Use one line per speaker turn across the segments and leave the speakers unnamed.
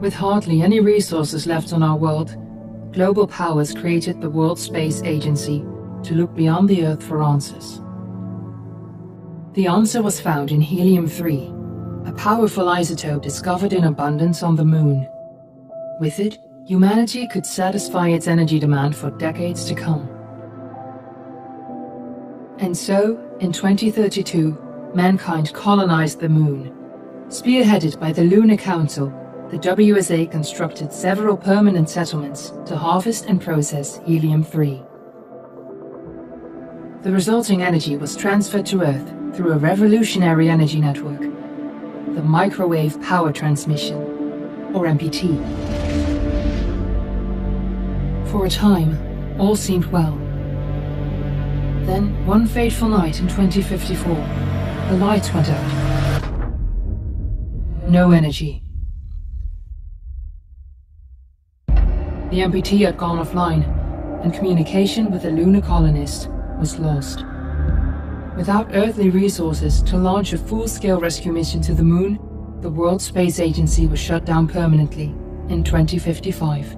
With hardly any resources left on our world, global powers created the World Space Agency to look beyond the Earth for answers. The answer was found in helium-3, a powerful isotope discovered in abundance on the Moon. With it, humanity could satisfy its energy demand for decades to come. And so, in 2032, mankind colonized the Moon. Spearheaded by the Lunar Council, the WSA constructed several permanent settlements to harvest and process helium-3. The resulting energy was transferred to Earth through a revolutionary energy network, the Microwave Power Transmission, or MPT. For a time, all seemed well. Then, one fateful night in 2054, the lights went out. No energy. The MPT had gone offline, and communication with the lunar colonist was lost. Without earthly resources to launch a full-scale rescue mission to the Moon, the World Space Agency was shut down permanently in 2055.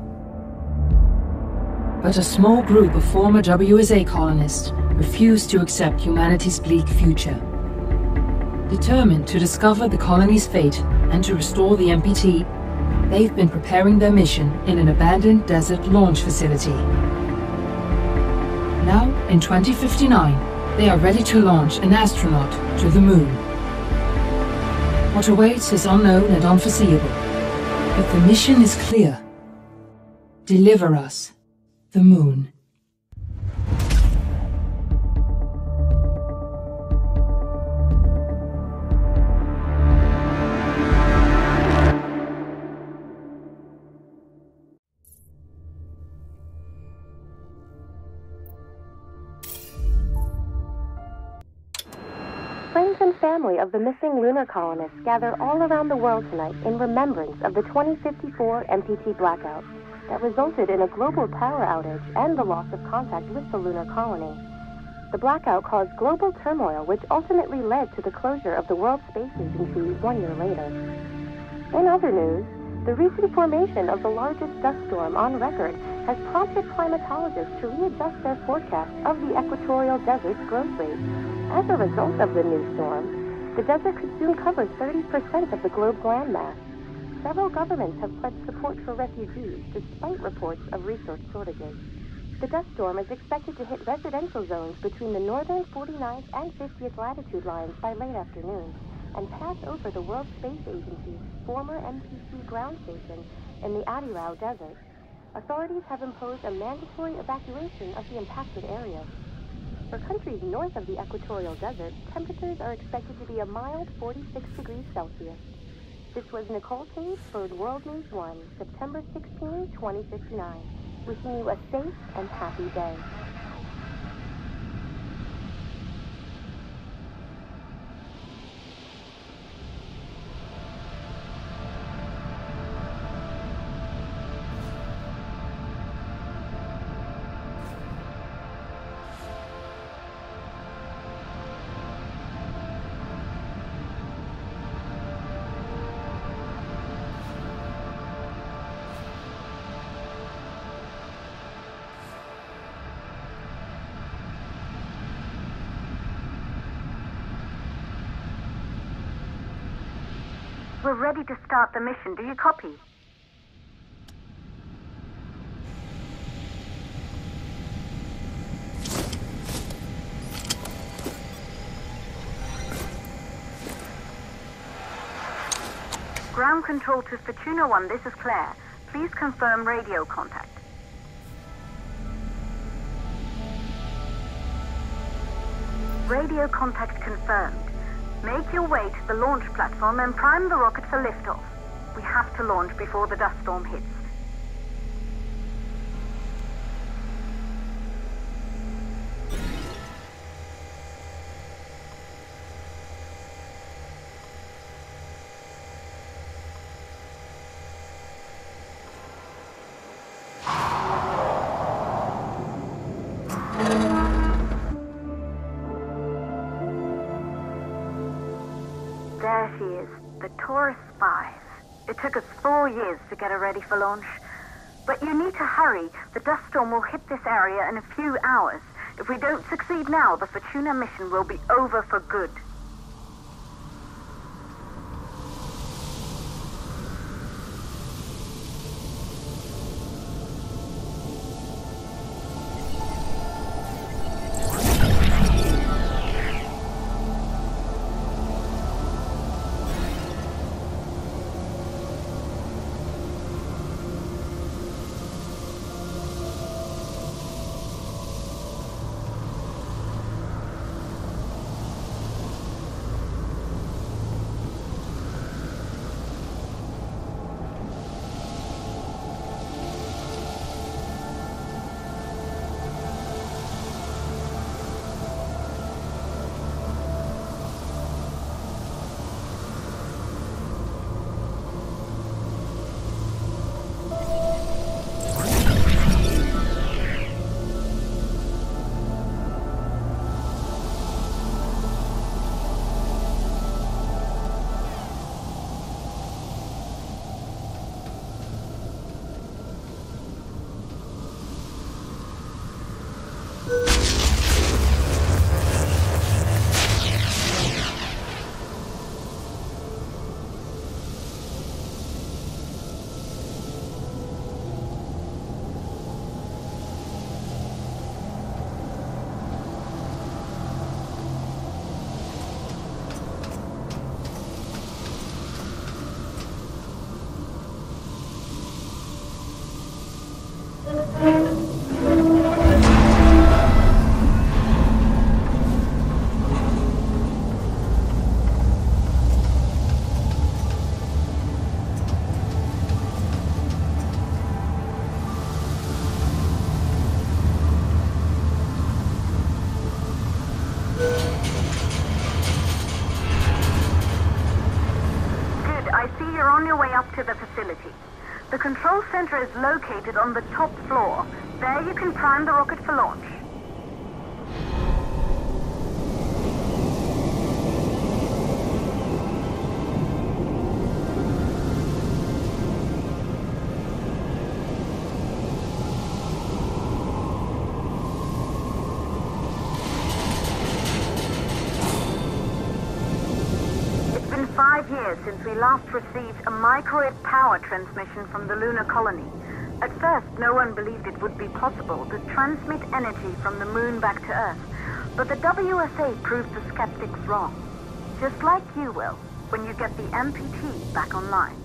But a small group of former WSA colonists refused to accept humanity's bleak future. Determined to discover the colony's fate and to restore the MPT, they've been preparing their mission in an abandoned desert launch facility. Now, in 2059, they are ready to launch an astronaut to the Moon. What awaits is unknown and unforeseeable, but the mission is clear. Deliver us the Moon.
Family of the missing lunar colonists gather all around the world tonight in remembrance of the 2054 MPT blackout that resulted in a global power outage and the loss of contact with the lunar colony. The blackout caused global turmoil, which ultimately led to the closure of the World Space Agency one year later. In other news, the recent formation of the largest dust storm on record has prompted climatologists to readjust their forecast of the equatorial desert's growth rate. As a result of the new storm, the desert could soon cover 30% of the globe's landmass. Several governments have pledged support for refugees, despite reports of resource shortages. The dust storm is expected to hit residential zones between the northern 49th and 50th latitude lines by late afternoon and pass over the World Space Agency's former MPT ground station in the Adirau Desert. Authorities have imposed a mandatory evacuation of the impacted area. For countries north of the equatorial desert, temperatures are expected to be a mild 46 degrees Celsius. This was Nicole Cage for World News 1, September 16, 2059. Wishing you a safe and happy day.
We're ready to start the mission. Do you copy? Ground control to Fortuna 1, this is Claire. Please confirm radio contact. Radio contact confirmed. Make your way to the launch platform and prime the rocket for liftoff. We have to launch before the dust storm hits. To get her ready for launch. But you need to hurry. The dust storm will hit this area in a few hours. If we don't succeed now, the Fortuna mission will be over for good. Center is located on the top floor. There you can prime the rocket for launch. Last received a microwave power transmission from the lunar colony. At first, no one believed it would be possible to transmit energy from the moon back to Earth, but the WSA proved the skeptics wrong. Just like you will, when you get the MPT back online.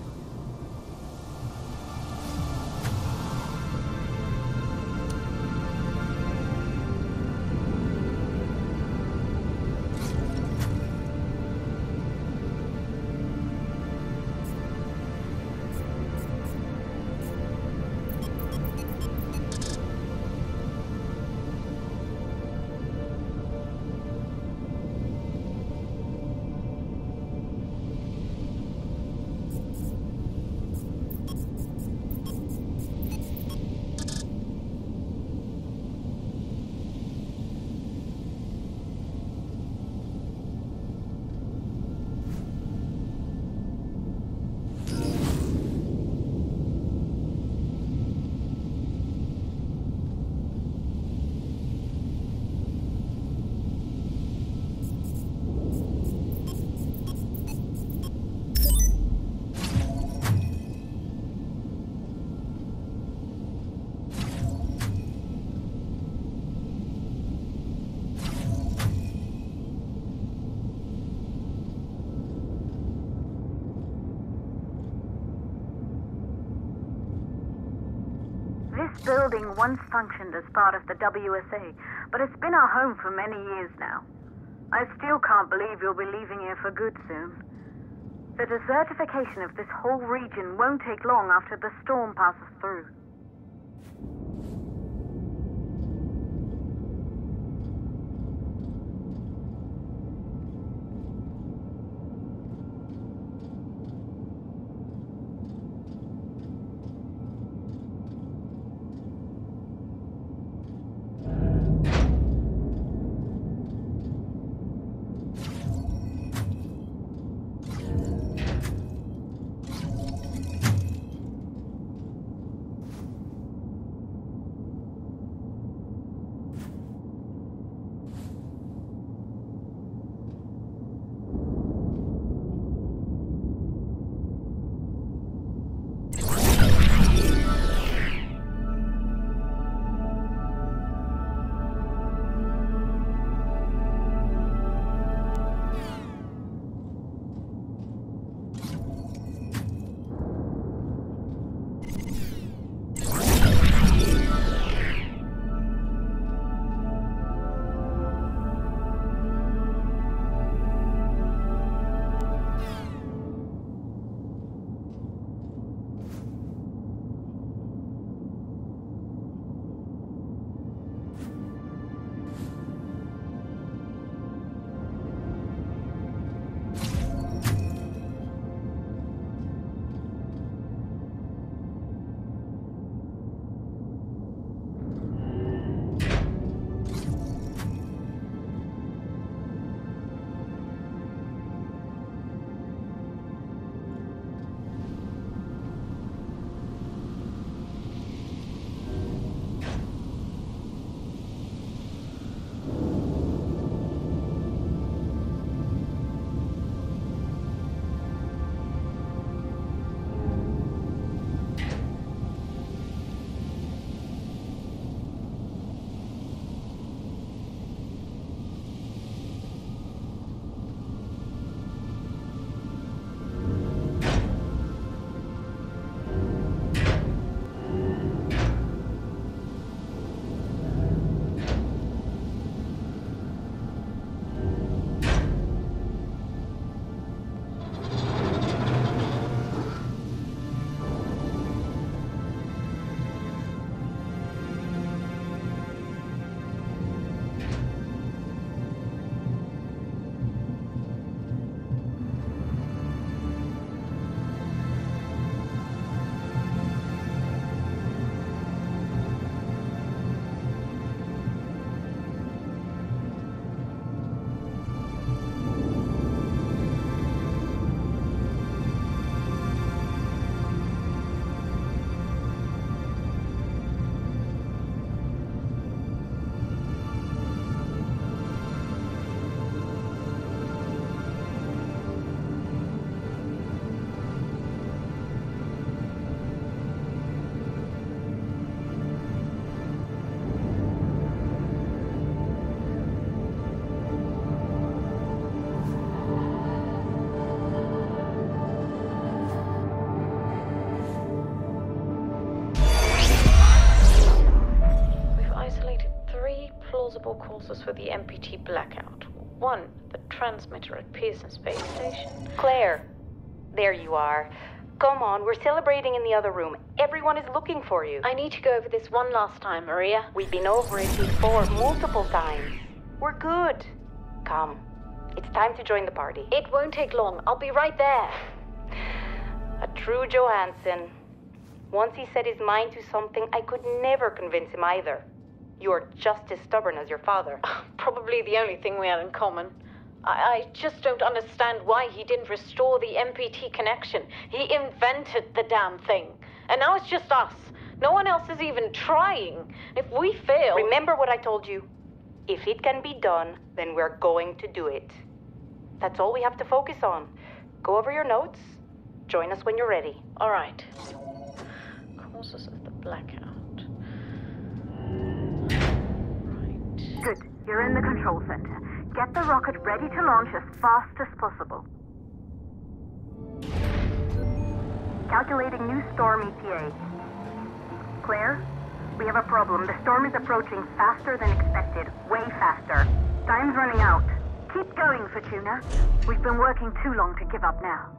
Building once functioned as part of the WSA, but it's been our home for many years now. I still can't believe you'll be leaving here for good soon. The desertification of this whole region won't take long after the storm passes through.
Multiple causes for the MPT blackout. One, the transmitter at Pearson Space Station.
Claire, there you are. Come on, we're celebrating in the other room. Everyone is looking for you.
I need to go over this one last time, Maria.
We've been over it before, multiple times. We're good. Come. It's time to join the party.
It won't take long. I'll be right there.
A true Johansson. Once he set his mind to something, I could never convince him either. You're just as stubborn as your father.
Probably the only thing we had in common. I, I just don't understand why he didn't restore the MPT connection. He invented the damn thing. And now it's just us. No one else is even trying. If we fail.
Remember what I told you. If it can be done, then we're going to do it. That's all we have to focus on. Go over your notes. Join us when you're ready.
All right. Causes of the blackout.
You're in the control center. Get the rocket ready to launch as fast as possible. Calculating new storm ETA. Claire, we have a problem. The storm is approaching faster than expected. Way faster. Time's running out. Keep going, Fortuna. We've been working too long to give up now.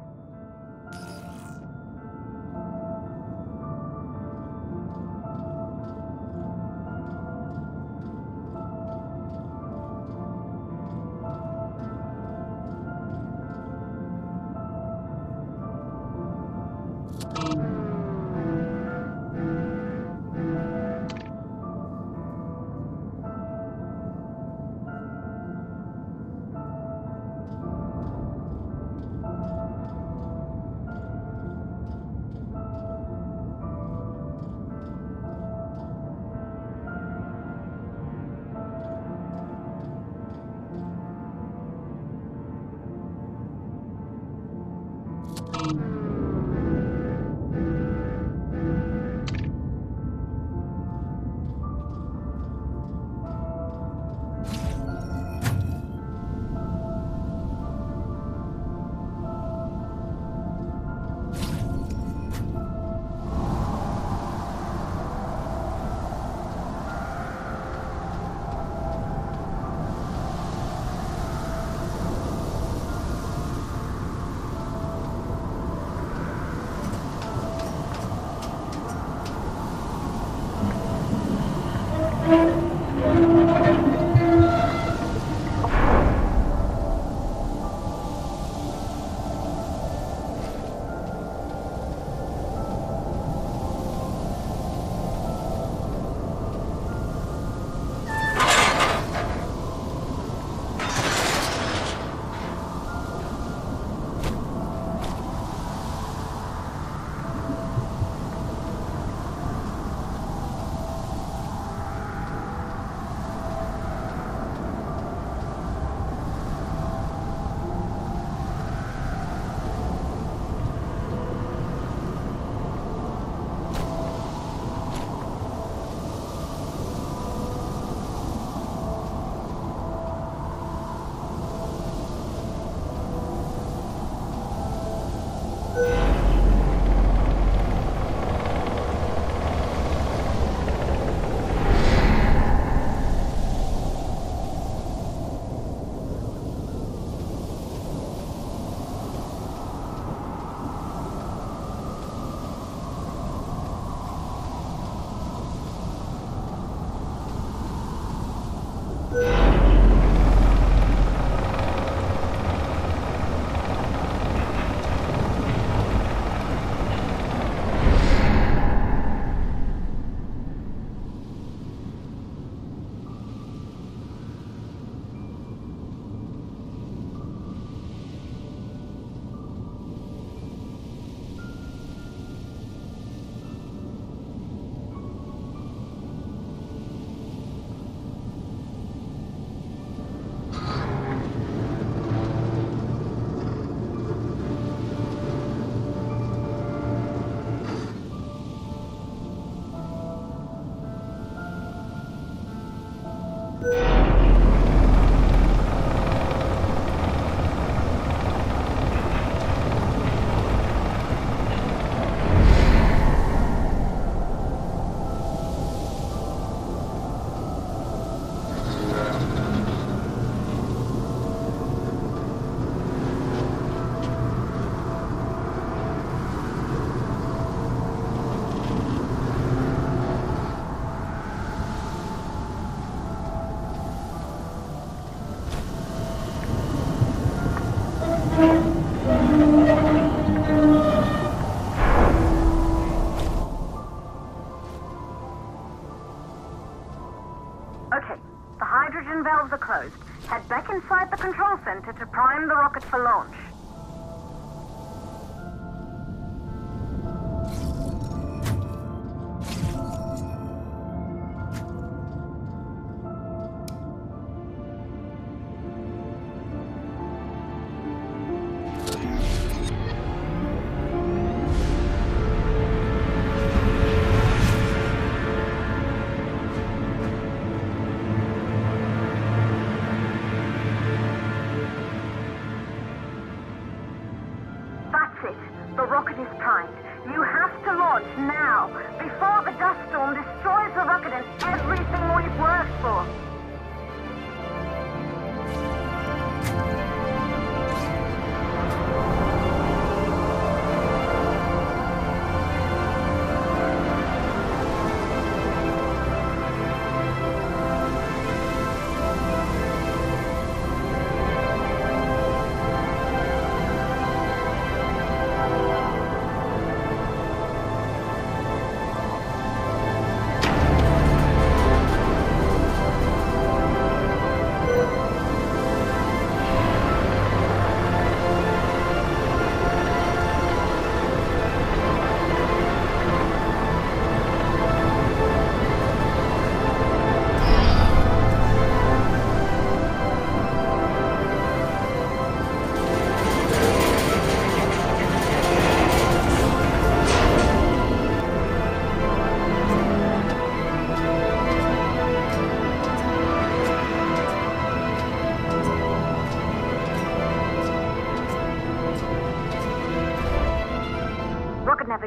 For launch.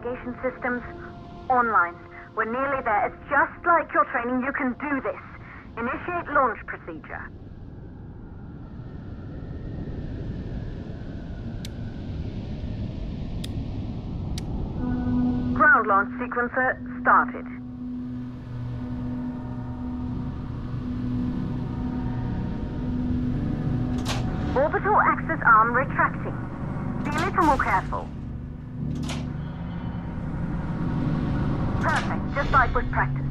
Systems online. We're nearly there. It's just like your training. You can do this. Initiate launch procedure. Ground launch sequencer started. Orbital access arm retracting. Be a little more careful. Perfect, just like with practice.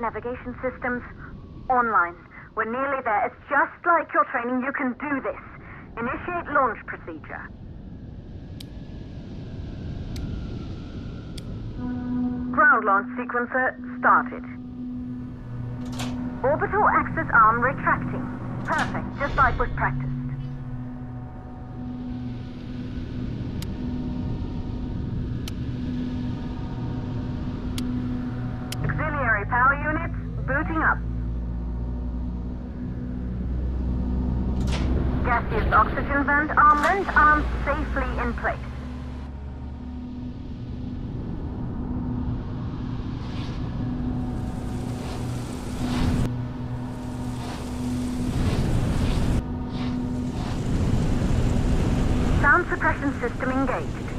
Navigation systems online. We're nearly there. It's just like your training. You can do this. Initiate launch procedure. Ground launch sequencer started. Orbital access arm retracting. Perfect, just like was practiced. Power units booting up. Gaseous oxygen vent armament armed safely in place. Sound suppression system engaged.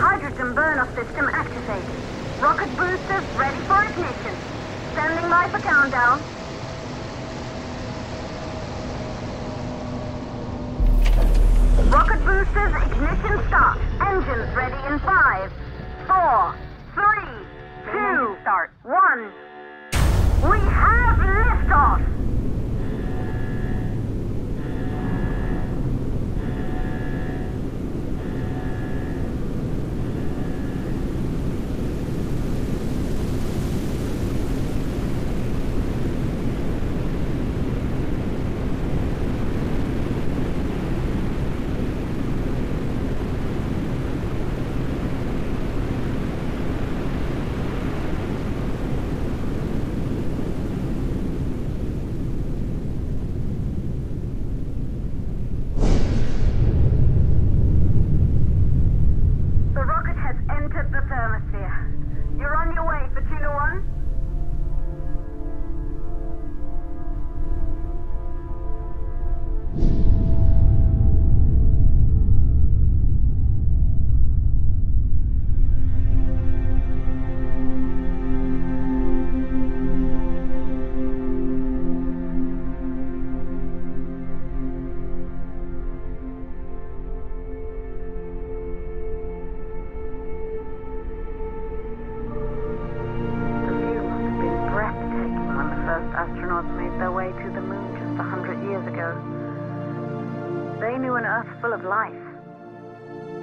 hydrogen burn-off system activated. Rocket boosters ready for ignition. Standing by for countdown. Rocket boosters ignition start. Engines ready in five, four, three, two, start, one. We have liftoff!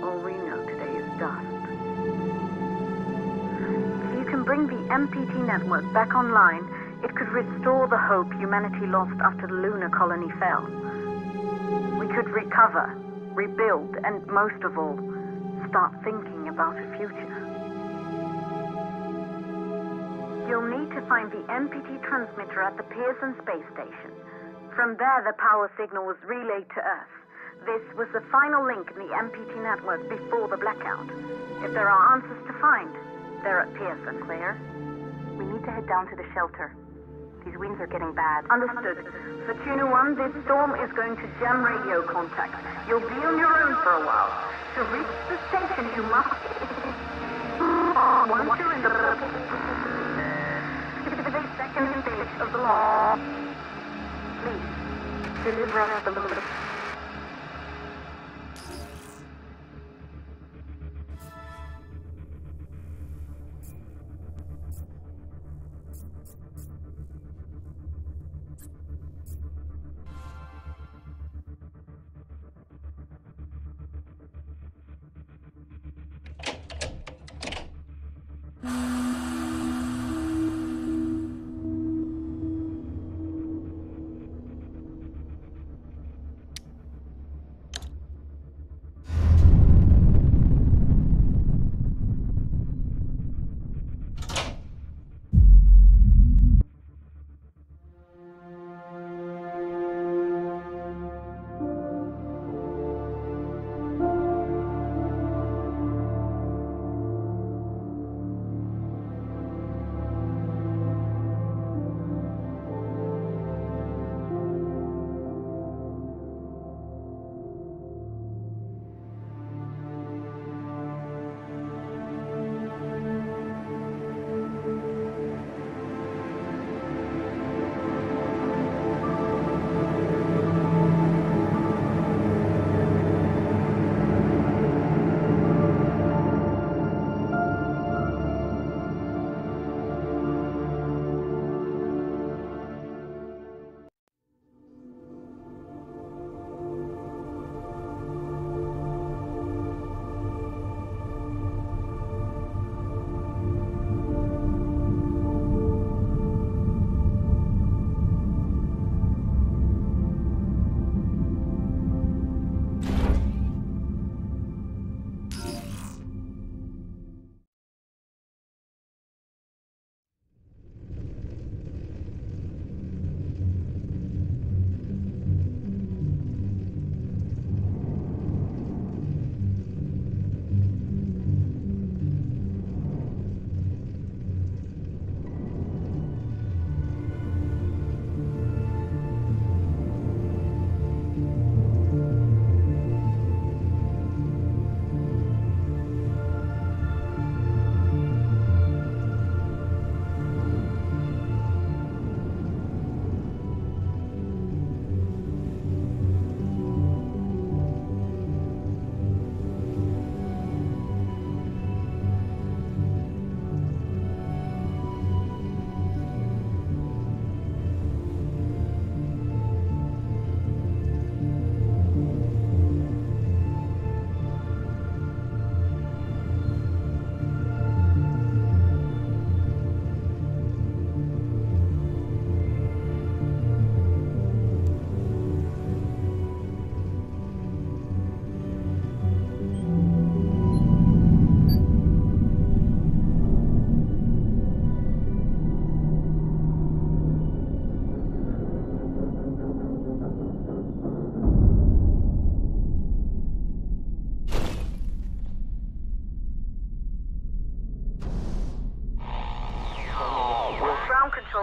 All we know today is dust. If you can bring the MPT network back online, it could restore the hope humanity lost after the lunar colony fell. We could recover, rebuild, and most of all, start thinking about a future. You'll need to find the MPT transmitter at the Pearson space station. From there, the power signal was relayed to Earth. This was the final link in the MPT network before the blackout. If there are answers to find, they're at Pearson.
Claire, we need to head down to the shelter. These winds are getting bad.
Understood. For Tuna One, this storm is going to jam radio contact. You'll be on your own for a while. To reach the station, you must... Once you're in the the second stage of the law. Please, deliver us the look.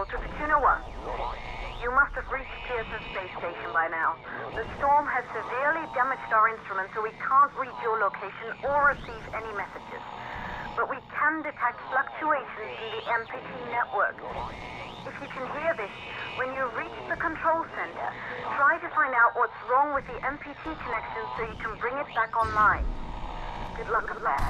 To Fortuna 1. You must have reached Pearson Space Station by now. The storm has severely damaged our instruments, so we can't reach your location or receive any messages. But we can detect fluctuations in the MPT network. If you can hear this, when you reach the control center, try to find out what's wrong with the MPT connection so you can bring it back online. Good luck with.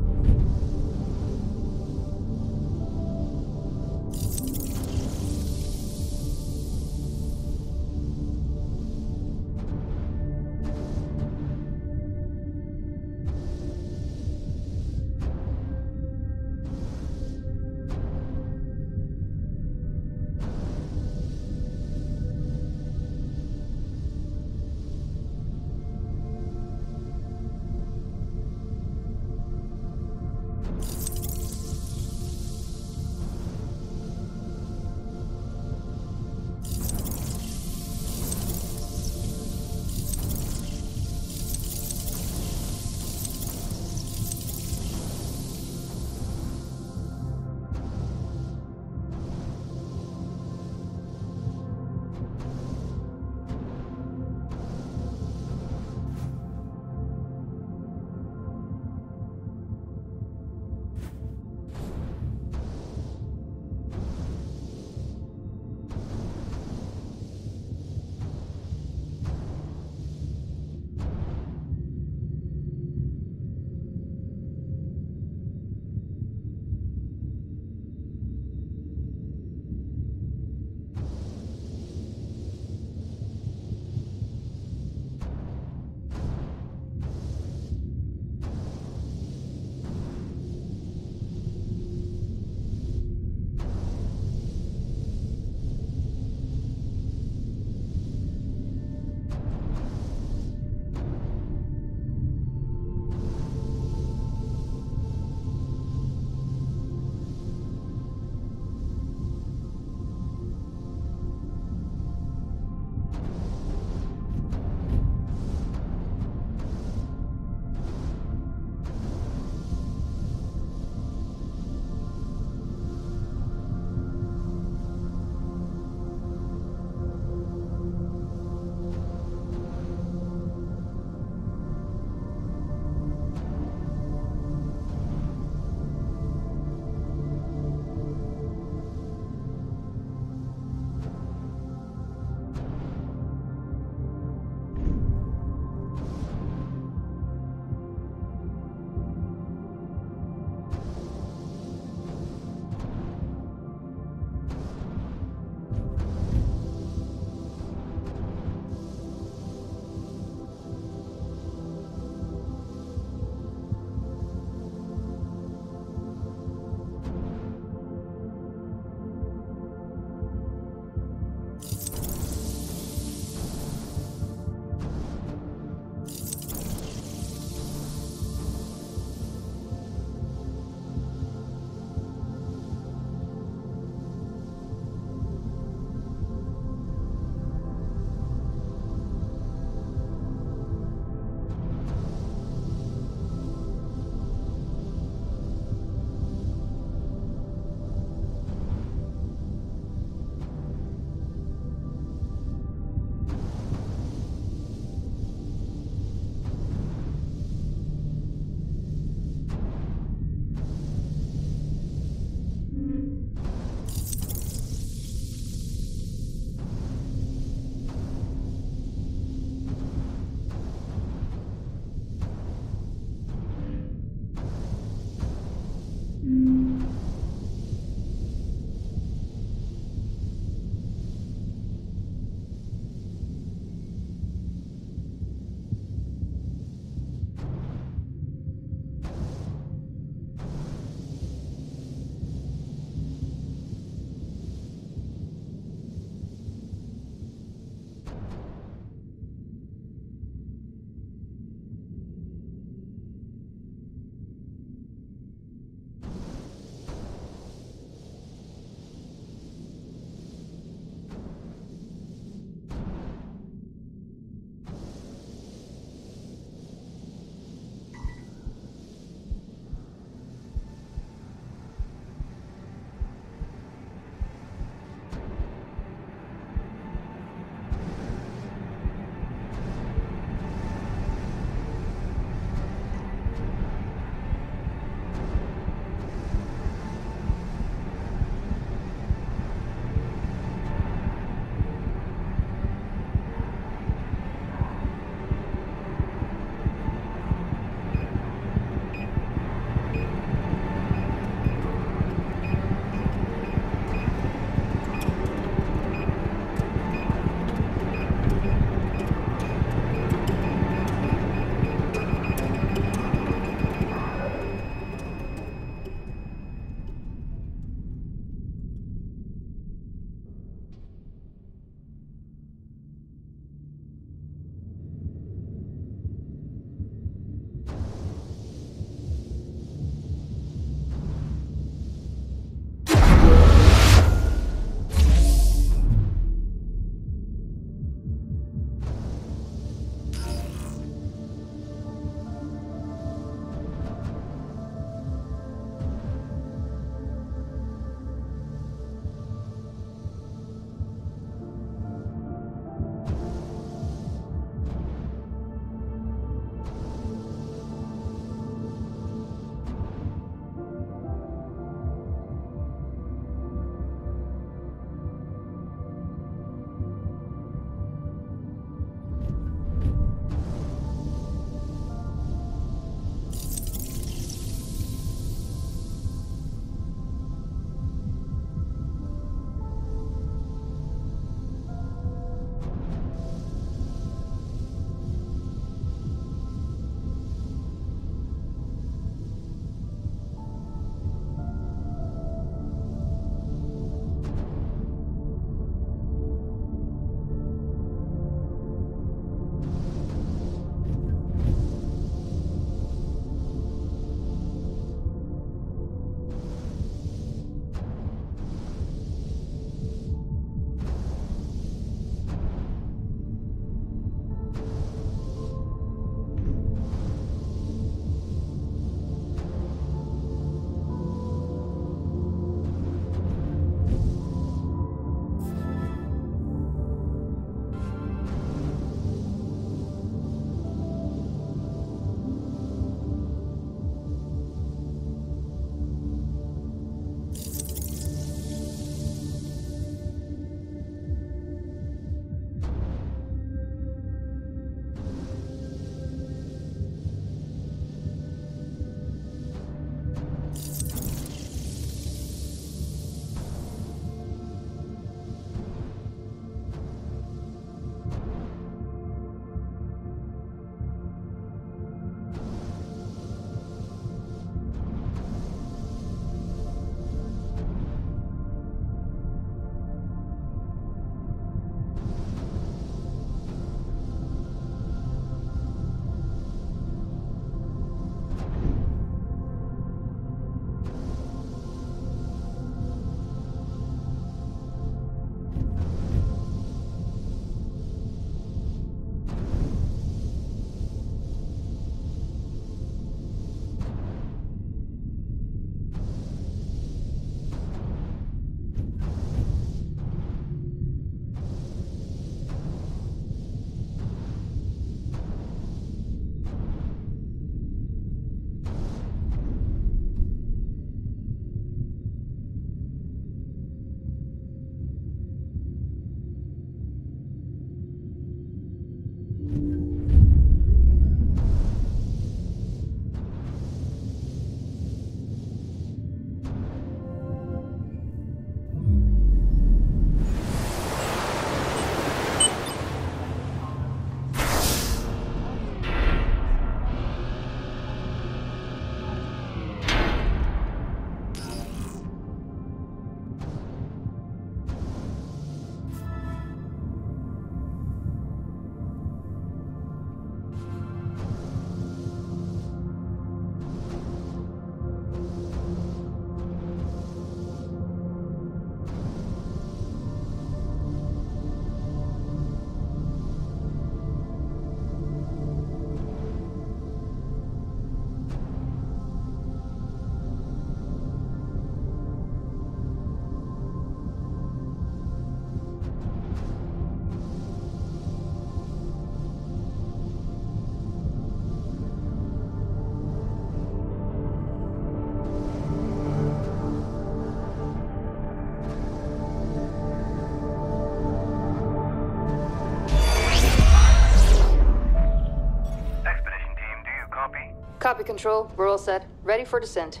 Control. We're all set. Ready for descent.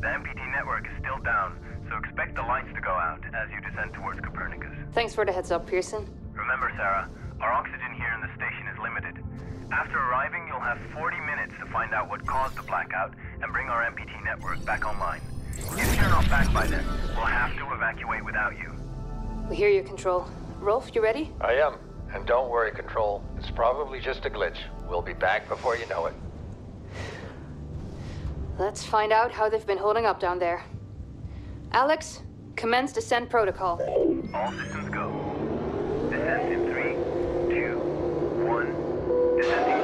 The MPT network is still down, so expect the lights to go out as you descend towards Copernicus.
Thanks for the heads up, Pearson.
Remember, Sarah, our oxygen here in the station is limited. After arriving, you'll have 40 minutes to find out what caused the blackout and bring our MPT network back online. If you're not back by then, we'll have to evacuate without you.
We hear you, Control. Rolf, you ready?
I am. And don't worry, Control. It's probably just a glitch. We'll be back before you know it.
Let's find out how they've been holding up down there. Alex, commence descent protocol.
All systems go. Descent in three, two, one. Descent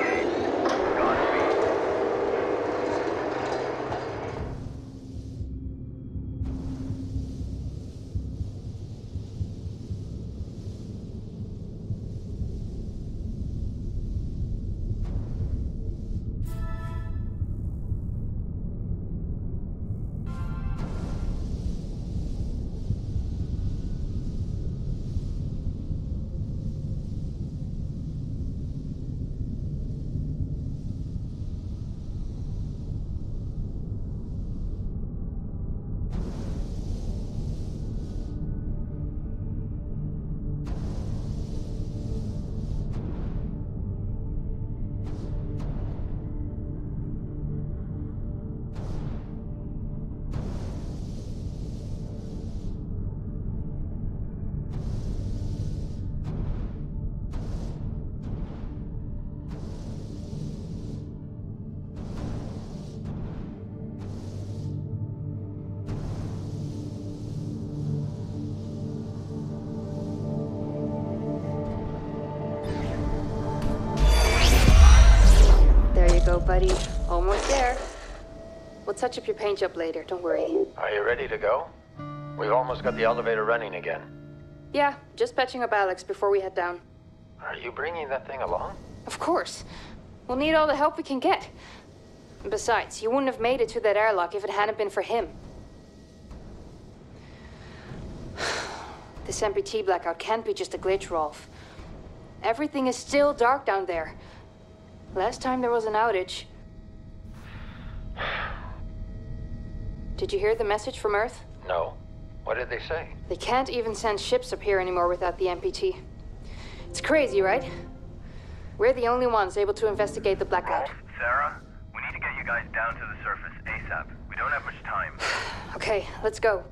touch up your paint job later, don't worry.
Are you ready to go? We've almost got the elevator running again.
Yeah, just patching up Alex before we head down.
Are you bringing that thing along?
Of course. We'll need all the help we can get. Besides, you wouldn't have made it to that airlock if it hadn't been for him. This MPT blackout can't be just a glitch, Rolf. Everything is still dark down there. Last time there was an outage. Did you hear the message from Earth?
No. What did they say?
They can't even send ships up here anymore without the MPT. It's crazy, right? We're the only ones able to investigate the blackout.
Sarah, we need to get you guys down to the surface ASAP. We don't have much time.
Okay, let's go.